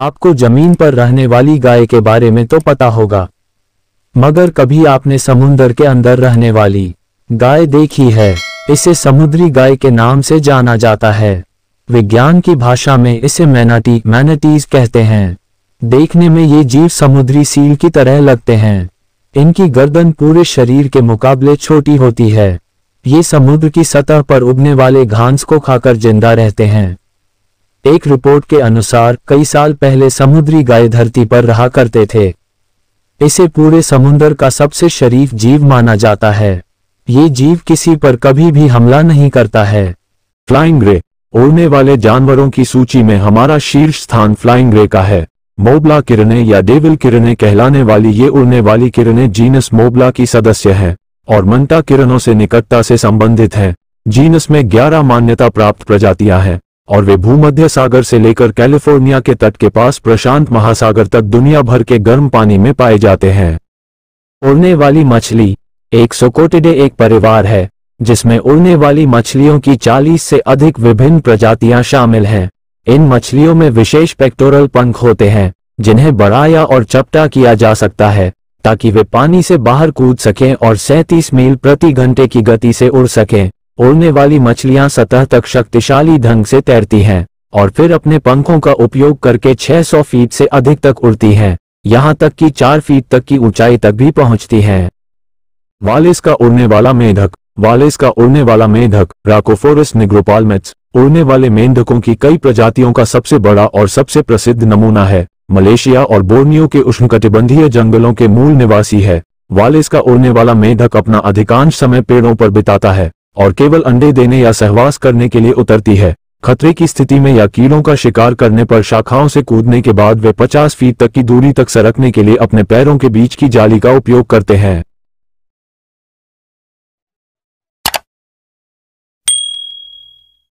आपको ज़मीन पर रहने वाली गाय के बारे में तो पता होगा। मगर कभी आपने समुंदर के अंदर रहने वाली गाय देखी है, इसे समुद्री गाय के नाम से जाना जाता है। विज्ञान की भाषा में इसे मैनाटी, मैनाटीज कहते हैं। देखने में ये जीव समुद्री सील की तरह लगते हैं। इनकी गर्दन पूरे शरीर के मुकाबले छोटी होती है। ये समुद्र की सतह पर उगने वाले घास को खाकर ज़िंदा रहते हैं। एक रिपोर्ट के अनुसार, कई साल पहले समुद्री गाय धरती पर रहा करते थे। इसे पूरे समुद्र का सबसे शरीफ जीव माना जाता है। ये जीव किसी पर कभी भी हमला नहीं करता है। फ्लाइंग रे, उड़ने वाले जानवरों की सूची में हमारा शीर्ष स्थान फ्लाइंग रे का है। मोबला किरणें या डेविल किरणें कहलाने वाली ये उड़ने वाली किरणें जीनस मोबला की सदस्य है, और मंटा किरणों से निकटता से संबंधित है। जीनस में 11 मान्यता प्राप्त प्रजातियाँ हैं। और वे भूमध्य सागर से लेकर कैलिफ़ोर्निया के तट के पास प्रशांत महासागर तक दुनिया भर के गर्म पानी में पाए जाते हैं। उड़ने वाली मछली, एक सोकोटिडे एक परिवार है, जिसमें उड़ने वाली मछलियों की 40 से अधिक विभिन्न प्रजातियाँ शामिल हैं। इन मछलियों में विशेष पेक्टोरल पंख होते हैं, जिन्हें बढ़ाया और चपटा किया जा सकता है, ताकि वे पानी से बाहर कूद सकें और 37 मील प्रति घंटे की गति से उड़ सकें। उड़ने वाली मछलियाँ सतह तक शक्तिशाली ढंग से तैरती हैं, और फिर अपने पंखों का उपयोग करके 600 फीट से अधिक तक उड़ती हैं, यहाँ तक कि 4 फीट तक की ऊंचाई तक भी पहुँचती हैं। वालिस का उड़ने वाला मेढक, वालिस का उड़ने वाला मेढक, राकोफोरस निग्रोपालमेट्स, उड़ने वाले मेंढकों की कई प्रजातियों का सबसे बड़ा और सबसे प्रसिद्ध नमूना है, मलेशिया और बोर्नियो के उष्णकटिबंधीय जंगलों के मूल निवासी है। वालिस का उड़ने वाला मेढक अपना अधिकांश समय पेड़ों पर बिताता है। और केवल अंडे देने या सहवास करने के लिए उतरती है। खतरे की स्थिति में या कीड़ों का शिकार करने पर शाखाओं से कूदने के बाद वे 50 फीट तक की दूरी तक सरकने के लिए अपने पैरों के बीच की जाली का उपयोग करते हैं।